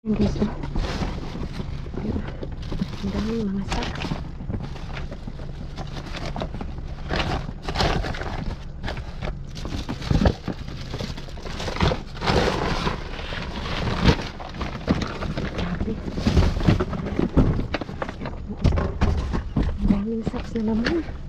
Yan guys. Ayun. Ang daming mga sak. Grabe. Ang daming saks na naman.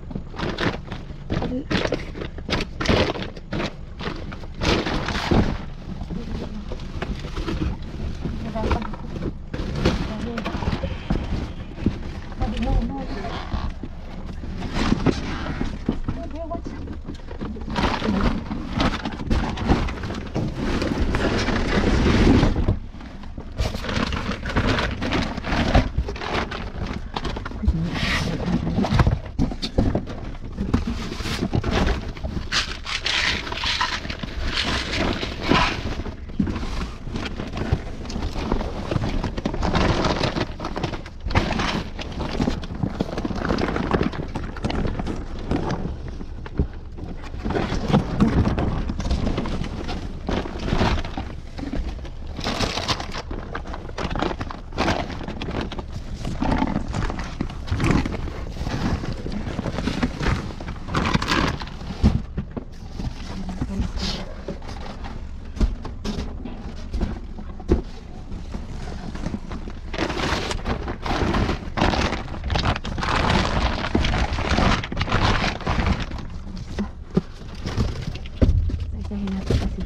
Sasahin natin kasi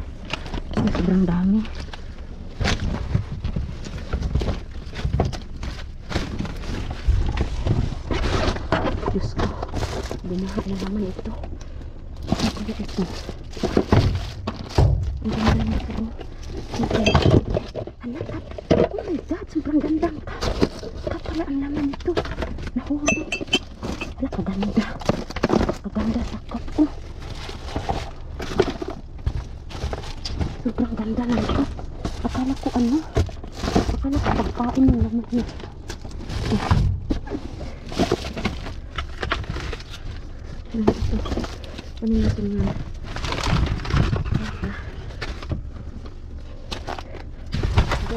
kasi sobrang dami. Diyos ko. Binahat na naman ito. Ang kulit ito. Ang ganda nito. oh. Okay. Hala, kap. Oh my God, sobrang gandang kap. Kap pala ang laman nito. Nahulog. Hala, kaganda. Kaganda sa kap ko. Sobrang ganda ng kap. Akala ko ano. Akala ko pagkain ng laman niya. Ano ito? Ano natin nga?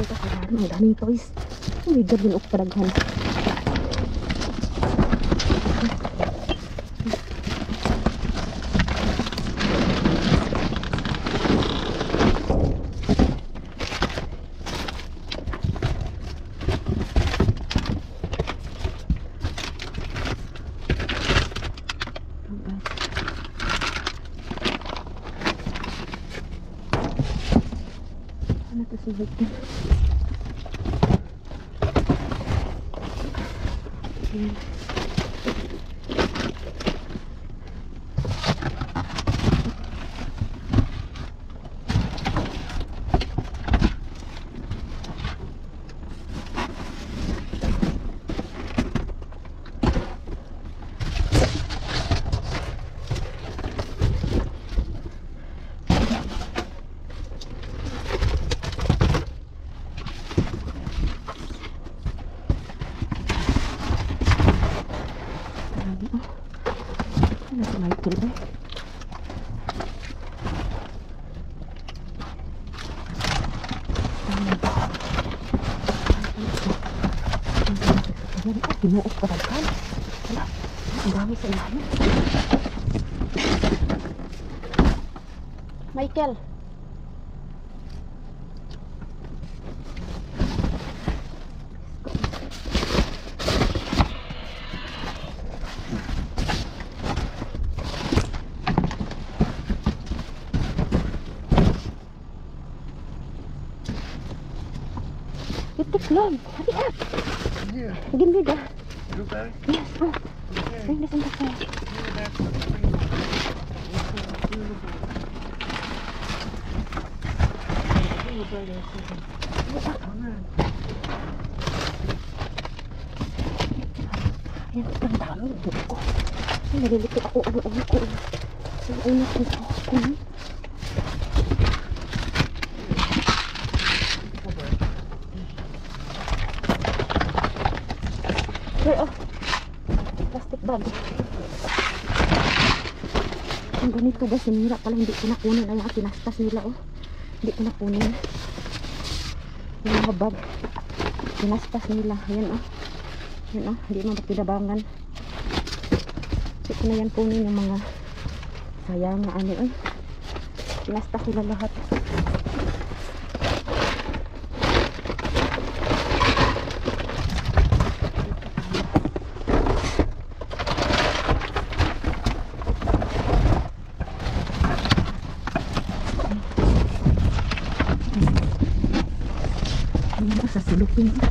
Ang ito karami. Ang daming toys. Ang may gabin o kadaghan. Ang Ano to sa higit? Ayan. Grabe, oh. Ano si Michael ba? Ano ba? Binuok pa daghan. Wala, ang dami sa ilalim. Michael. Itik lang. Hurry up. Yeah, Give me the... you okay? Yes, oh. Okay. Bring this in the fire. You're back to the spring. What's the- You're better or something. Come in. Ayan, ang dami. Diyos ko. Ay, nalilito ako. Ano, ano ko. Sa init nito. Hmm? Here, oh. Plastic bag. Ang ganito ba, sinira pala, hindi ko nakunin. Ang tinastas nila, oh. Hindi ko nakunin. Yung habag. Pinaspas nila. Ayan oh. Ayan oh. Hindi mo magkidabangan. Kasi ko na yan kunin yung mga sayang na ano eh. Pinaspas nila lahat. Ano ba sa sulupin ko?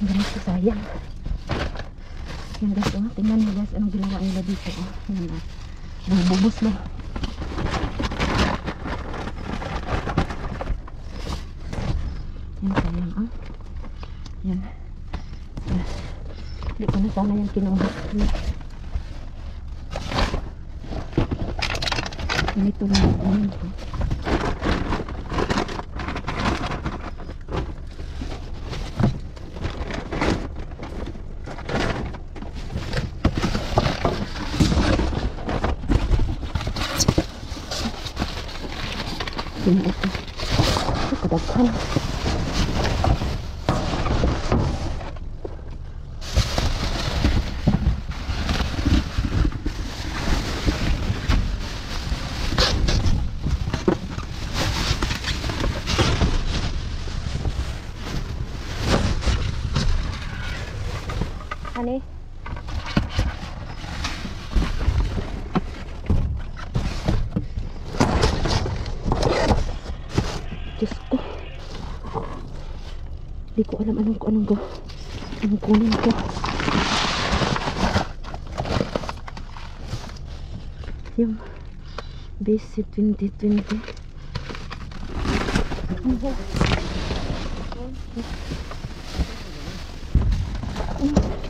Ang ganito sayang. Yan guys, oh. Tingnan nyo guys, anong ginawa nila dito. Oh. Yan ah. Nabubos na. Yan sayang ah. Yan. Yan. Hindi ko na sana yan kinuha. Ganito lang. Ganyan ko. Sino ito? Ito alam anong anong go. Anong kunin ko. Yung BC 2020. Ano ba? Ay,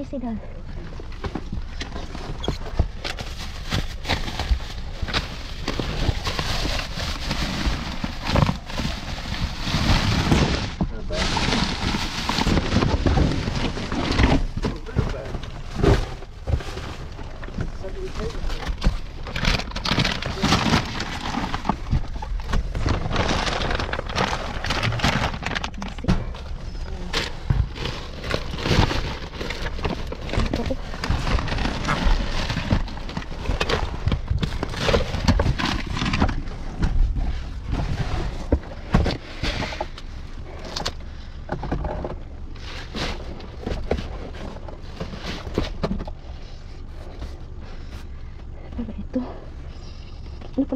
Yeah, I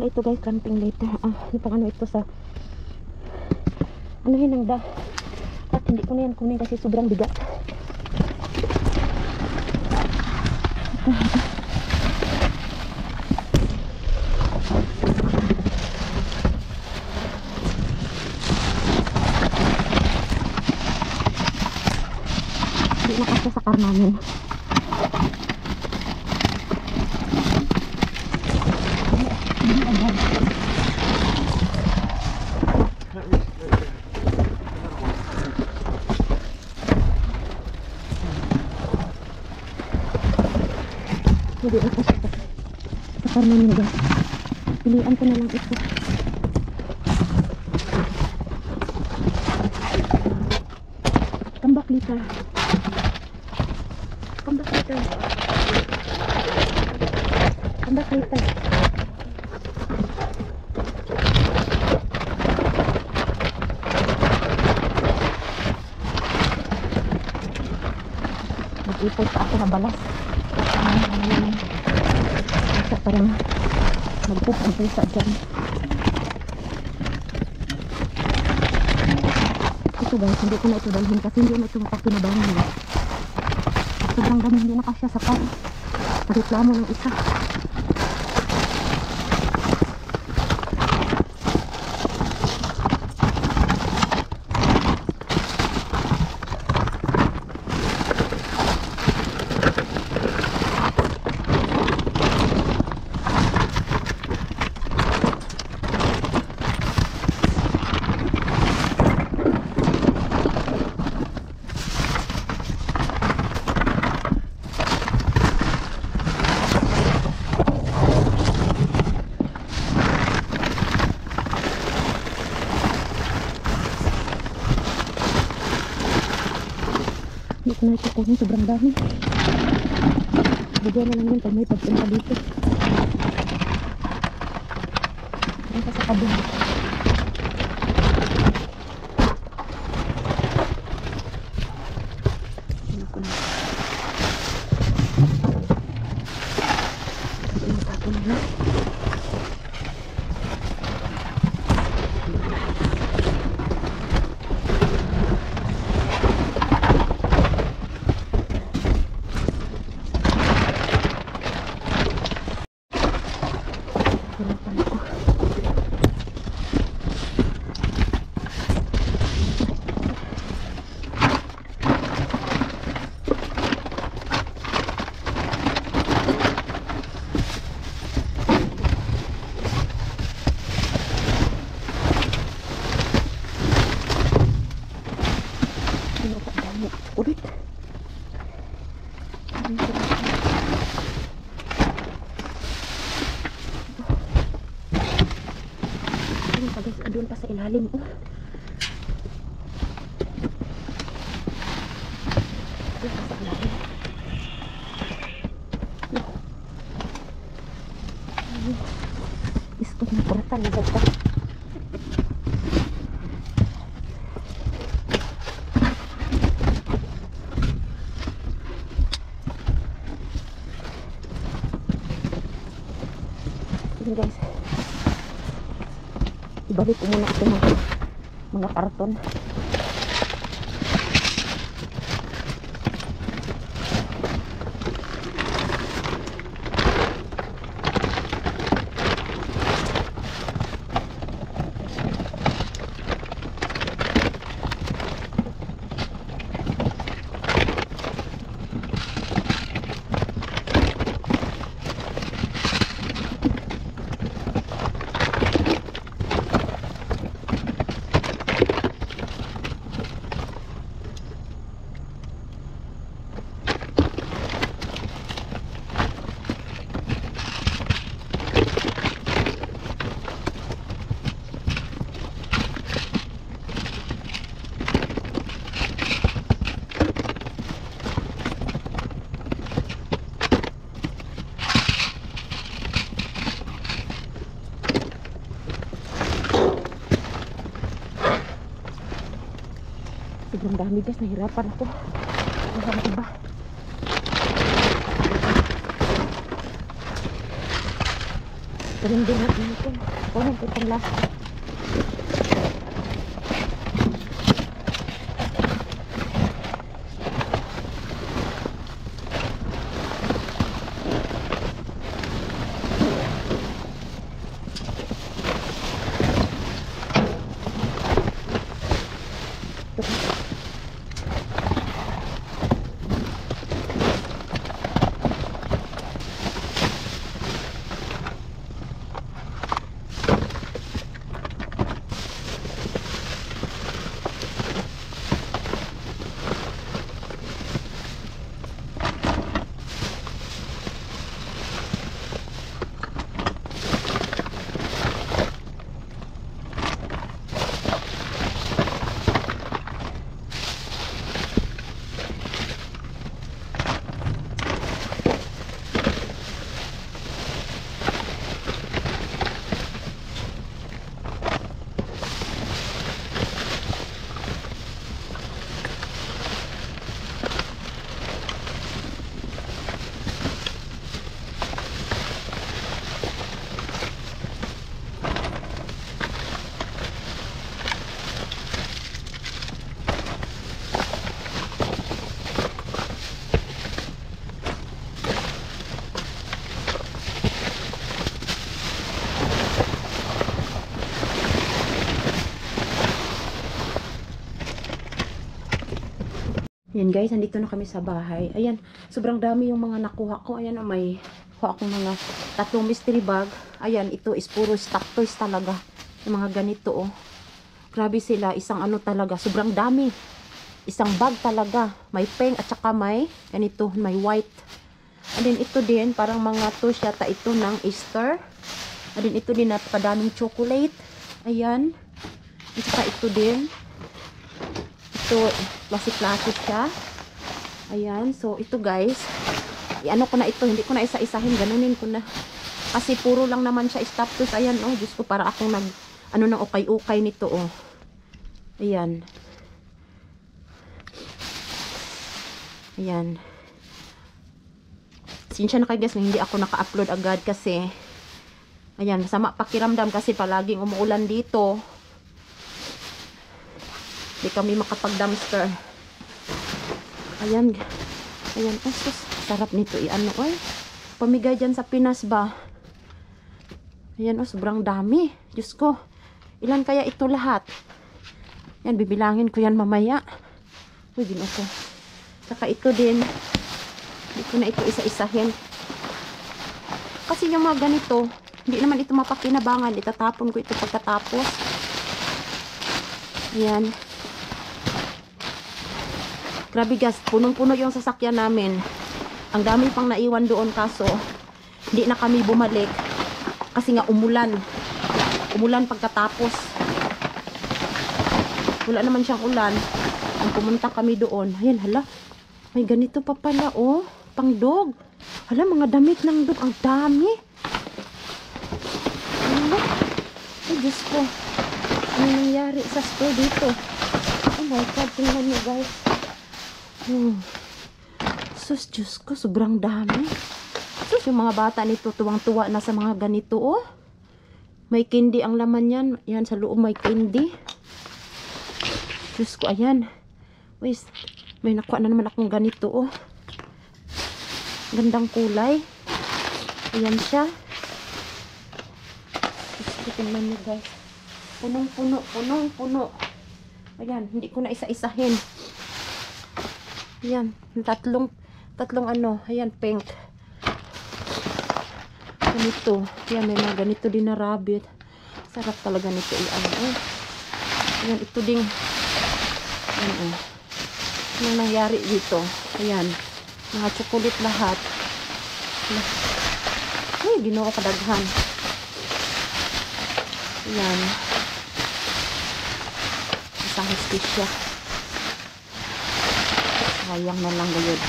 pala ito guys? Camping later. Ah, ano pang ano ito sa ano yun ang da at hindi ko na yan kunin kasi sobrang bigat hindi na kasi sa car namin Para naman guys. Pilihan ko na lang ito. Come back later. Come back later. Come back later. Nag-ipot ako na balas. Ano, ano parang magpupunta dyan. Ito guys, hindi ko na ito dalhin kasi hindi na ito makakinabangan nila. Sobrang dami hindi na kasya sa kar. Reklamo ng isa. Hindi kunin, sobrang dami. Bigyan na lang yun pag may pagpunta dito. Dito sa kabila. Ano ko na. Tinatapon na lang. Hirapan ako. Ano ka dami? Ulit. Ano ka Ayun pa guys, ilalim. Oh. Ayun. Iskot na kuratan na dito. Ayun guys. Ibalik ko muna ito mga, mga karton. Sobrang dami guys, nahirapan ako. Wala na iba. Hindi natin. Kunin ko itong last. Ayan guys, nandito na kami sa bahay. Ayan, sobrang dami yung mga nakuha ko. Ayan, oh, may kuha akong mga tatlong mystery bag. Ayan, ito is puro stock toys talaga. Yung mga ganito, oh. Grabe sila, isang ano talaga, sobrang dami. Isang bag talaga. May pink at saka may ganito, may white. And then ito din, parang mga toys yata ito ng Easter. And then ito din, napakadaming chocolate. Ayan. At saka ito din. Ito, klase-klase siya. Ayan. So, ito guys. I-ano ko na ito. Hindi ko na isa-isahin. Ganunin ko na. Kasi puro lang naman siya status. Ayan, oh. Diyos ko, para akong nag, ano nang ukay-ukay nito, oh. Ayan. Ayan. Sinsya na kayo guys na hindi ako naka-upload agad kasi ayan, masama pakiramdam kasi palaging umuulan dito. Hindi kami makapag-dumpster. Ayan. Ayan. Oh, sus. Sarap nito. I-ano, oy. Pamigay dyan sa Pinas ba? Ayan, oh. Sobrang dami. Diyos ko. Ilan kaya ito lahat? Yan, bibilangin ko yan mamaya. Uy, ginoo ko. Saka ito din. Hindi ko na ito isa-isahin. Kasi yung mga ganito, hindi naman ito mapakinabangan. Itatapon ko ito pagkatapos. Ayan. Grabe guys, punong-puno yung sasakyan namin. Ang dami pang naiwan doon kaso hindi na kami bumalik kasi nga umulan. Umulan pagkatapos. Wala naman siyang ulan. Ang pumunta kami doon. Ayan, hala. May ganito pa pala, oh. Pang dog. Hala, mga damit ng dog. Ang dami. Hala. Ay, Diyos ko. Ano nangyari sa store dito? Oh my God, tingnan niyo guys. Sus, Diyos ko, sobrang dami. Sus, yung mga bata nito, tuwang-tuwa na sa mga ganito, oh. May candy ang laman yan. Yan, sa loob may candy. Diyos ko, ayan. Wait, may nakuha na naman akong ganito, oh. Gandang kulay. Ayan siya. Diyos ko, tingnan niyo, guys. Punong-puno, punong-puno. Ayan, hindi ko na isa-isahin. Ayan, tatlong, tatlong ano, ayan, pink. Ganito. Ayan, may mga ganito din na rabbit. Sarap talaga nito i-ano. eh. Ayan, ito ding, ayan. Anong nangyari dito? Ayan, mga chocolate lahat. Ay, ginoo kadaghan. Ayan. Isang hustisya. Sayang na lang ngayon.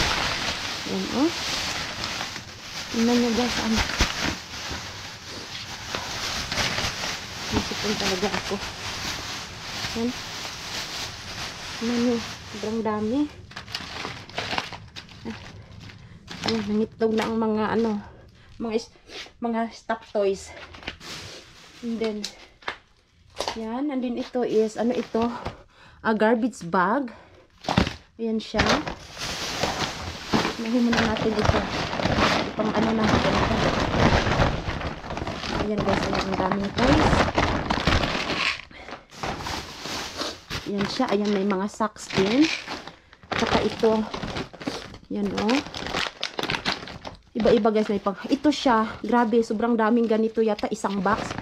Ayan, oh. Tingnan nyo guys, ano. Nasipon talaga ako. Ayan. Tingnan nyo, sobrang dami. Ah. Ayan, nangitlog na ang mga ano, mga, mga stuff toys. And then, yan, and then ito is, ano ito, a garbage bag. Ayan siya. Nahin muna natin ito. Ipang ano natin ito. Ayan guys, ayan ang daming toys. Ayan siya, ayan may mga socks din. Saka ito, yan o. Oh. Iba-iba guys, may pag... Ito siya, grabe, sobrang daming ganito yata, isang box.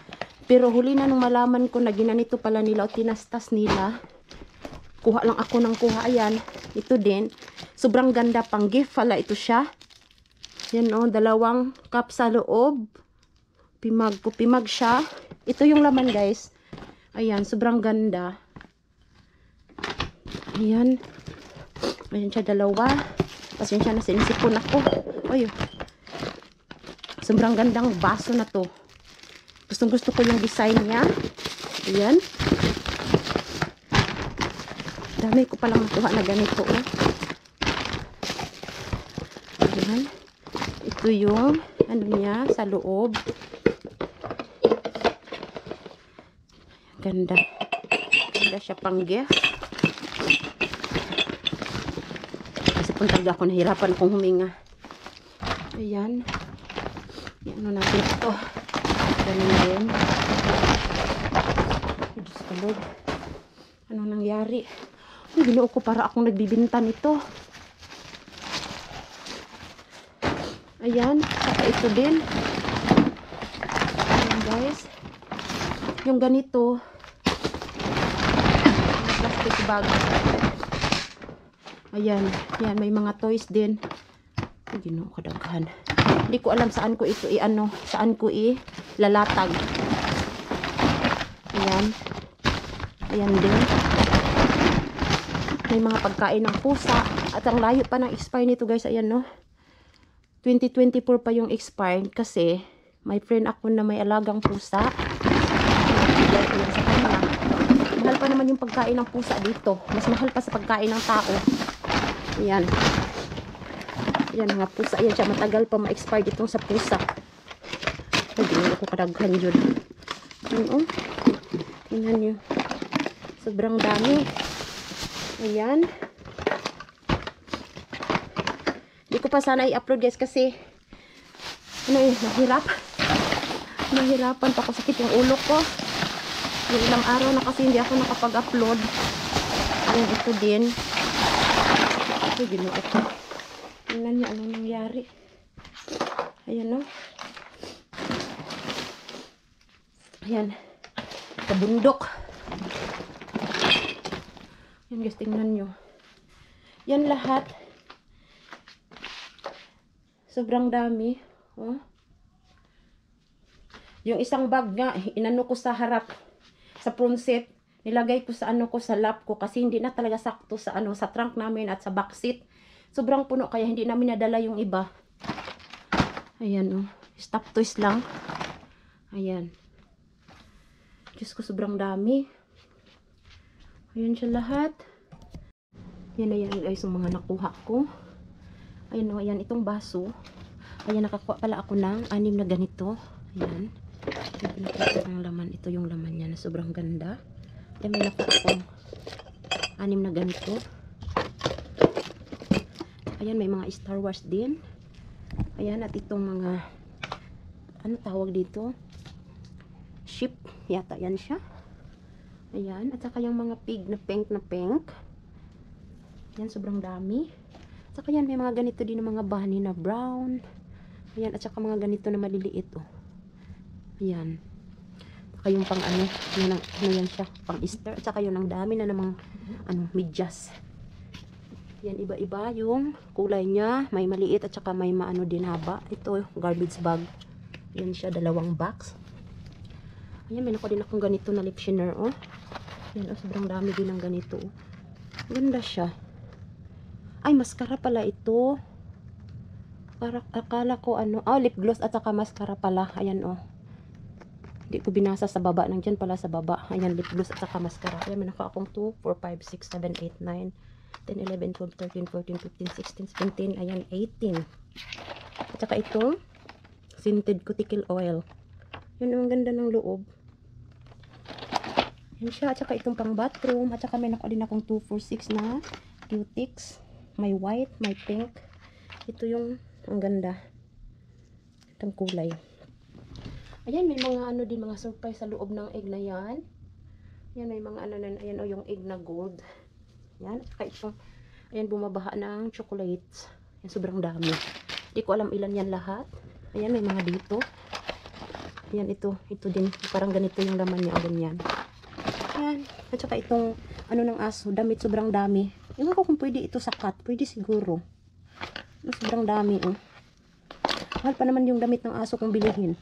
Pero huli na nung malaman ko na ginanito pala nila o tinastas nila. Kuha lang ako ng kuha. Ayan. Ito din. Sobrang ganda pang gift pala ito siya. Yan o. Dalawang cup sa loob. Pimag po. Pimag siya. Ito yung laman guys. Ayan. Sobrang ganda. Ayan. Ayan siya dalawa. Pasensya na sinisipon ako. Oy. Sobrang gandang baso na to. Gustong gusto ko yung design niya. Ayan. Dami ko palang nakuha na ganito. Oh. Ayan. Ito yung ano niya sa loob. Ganda. Ganda siya pang gift. Kasi kung talaga ako nahirapan akong huminga. Ayan. Yan ano natin ito. Ganun din. Diyos ko. Anong nangyari? Ay, binuo ko para akong nagbibinta nito. Ayan, saka ito din. Ayan guys. Yung ganito, yung plastic bag. Ayan, yan, may mga toys din. Ay, ginoo kadaghan. Hindi ko alam saan ko ito i-ano, saan ko i-lalatag. Ayan. Ayan din. May mga pagkain ng pusa. At ang layo pa ng expire nito guys. Ayan no. 2024 pa yung expired kasi may friend ako na may alagang pusa. Ko. Mahal pa naman yung pagkain ng pusa dito. Mas mahal pa sa pagkain ng tao. Ayan. Ayan mga pusa. Ayan siya. Matagal pa ma-expire itong sa pusa. Hindi ako kadaghan yun. Ayan oh. Tingnan nyo. Sobrang dami. Ayan. Hindi ko pa sana i-upload guys kasi ano eh, nahirap. Nahirapan pa ako sakit yung ulo ko. Yung ilang araw na kasi hindi ako nakapag-upload. Ayan, ito din. Ito, ginawa ko. Tingnan niyo anong nangyari. Ayan, no? Ayan. Kabundok. Yan guys, tingnan nyo. Yan lahat. Sobrang dami. Oh. Yung isang bag nga, inano ko sa harap. Sa seat. Nilagay ko sa ano ko sa lap ko kasi hindi na talaga sakto sa ano sa trunk namin at sa back seat. Sobrang puno kaya hindi namin nadala yung iba. Ayan oh. Stop toys lang. Ayan. Diyos ko, sobrang dami. Ayan siya lahat. Yan na yan guys, yung mga nakuha ko. Ayan o, ayan itong baso. Ayan, nakakuha pala ako ng anim na ganito. Ayan. Nakita ang laman. Ito yung laman niya na sobrang ganda. Ayan, may nakuha akong anim na ganito. Ayan, may mga Star Wars din. Ayan, at itong mga ano tawag dito? Ship. Yata yan siya. Ayan. At saka yung mga pig na pink na pink. Ayan, sobrang dami. At saka yan, may mga ganito din na mga bunny na brown. Ayan, at saka mga ganito na maliliit, oh. Ayan. At saka yung pang ano, yun ang, ano yan siya, pang Easter. At saka yun, ang dami na namang, ano, medyas. Yan, iba-iba yung kulay niya. May maliit at saka may maano din haba. Ito, garbage bag. Yan siya, dalawang box. Ayan, may nakuha din akong ganito na lip shiner, oh. Yan, oh, sobrang dami din ng ganito. Ganda siya. Ay, mascara pala ito. Para, akala ko ano, oh, lip gloss at saka mascara pala. Ayan, oh. Hindi ko binasa sa baba. Nandiyan pala sa baba. Ayan, lip gloss at saka mascara. Ayan, may naka akong 2, 4, 5, 6, 7, 8, 9, 10, 11, 12, 13, 14, 15, 16, 17, ayan, 18. At saka itong scented cuticle oil. Yun ang ganda ng loob. Yan siya. At saka itong pang bathroom. At saka may nakuha din akong 246 na cutics. May white, may pink. Ito yung ang ganda. Itong kulay. Ayan, may mga ano din, mga surprise sa loob ng egg na yan. Yan, may mga ano na, ayan o, yung egg na gold. Yan, at saka itong, ayan, bumabaha ng chocolates. Yan, sobrang dami. Hindi ko alam ilan yan lahat. Ayan, may mga dito. Ayan, ito. Ito din. Parang ganito yung laman niya. O, ganyan. Ayan. At saka itong, ano ng aso. Damit sobrang dami. Yung ako kung pwede ito sakat. Pwede siguro. Ano, sobrang dami, oh. Mahal pa naman yung damit ng aso kung bilihin.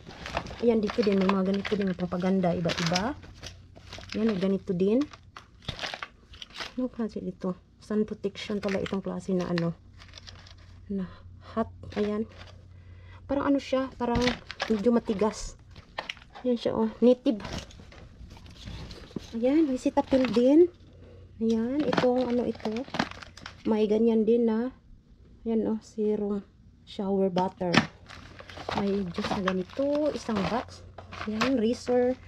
Ayan, dito din. May mga ganito din. Propaganda. Iba-iba. Ayan, may ganito din. Ano klase dito? Sun protection pala itong klase na ano. Na hot. Ayan. Parang ano siya. Parang medyo matigas. Ayan siya, oh. Native. Ayan, may sitapil din. Ayan, itong ano ito. May ganyan din na. Ayan, oh, serum shower butter. May juice na ganito. Isang box. Ayan, razor.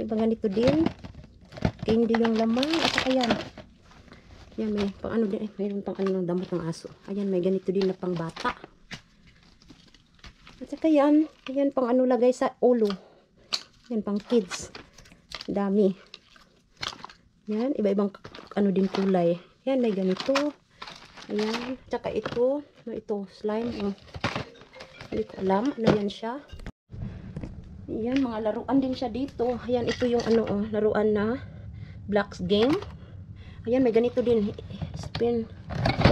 May iba ganito din. Candy yung laman. At saka yan. Ayan, may pang ano din. Eh, mayroon pang ano ng damot ng aso. Ayan, may ganito din na pang bata. At saka yan. Ayan, pang ano lagay sa ulo. Yan, pang kids. Dami. Yan, iba-ibang ano din kulay. Yan, may ganito. Ayan. Tsaka ito. Ano ito? Slime. Oh. Hindi ko alam. Ano yan siya? Yan, mga laruan din siya dito. Ayan, ito yung ano, oh, laruan na Blocks game. Ayan, may ganito din. Spin.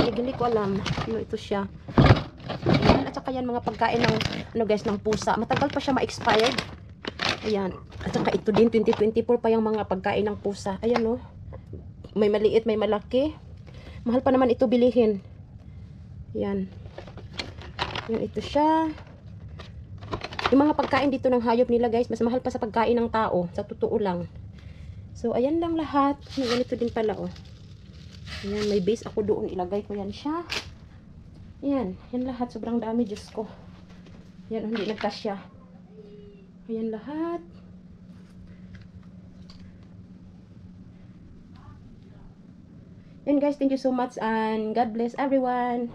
Hindi ko alam. Ano ito siya. Ayan, at saka yan mga pagkain ng, ano guys, ng pusa. Matagal pa siya ma-expired. Ayan. Saka ito din, 2024 pa yung mga pagkain ng pusa. Ayan, oh. May maliit, may malaki. Mahal pa naman ito bilihin. Ayan. Ayan, ito siya. Yung mga pagkain dito ng hayop nila guys, mas mahal pa sa pagkain ng tao. Sa totoo lang. So, ayan lang lahat. May ganito din pala, oh. Ayan, may base ako doon. Ilagay ko yan siya. Ayan, yan lahat. Sobrang dami, Diyos ko. Ayan, hindi nagkasya. Ayan lahat. Yan guys, thank you so much and God bless everyone.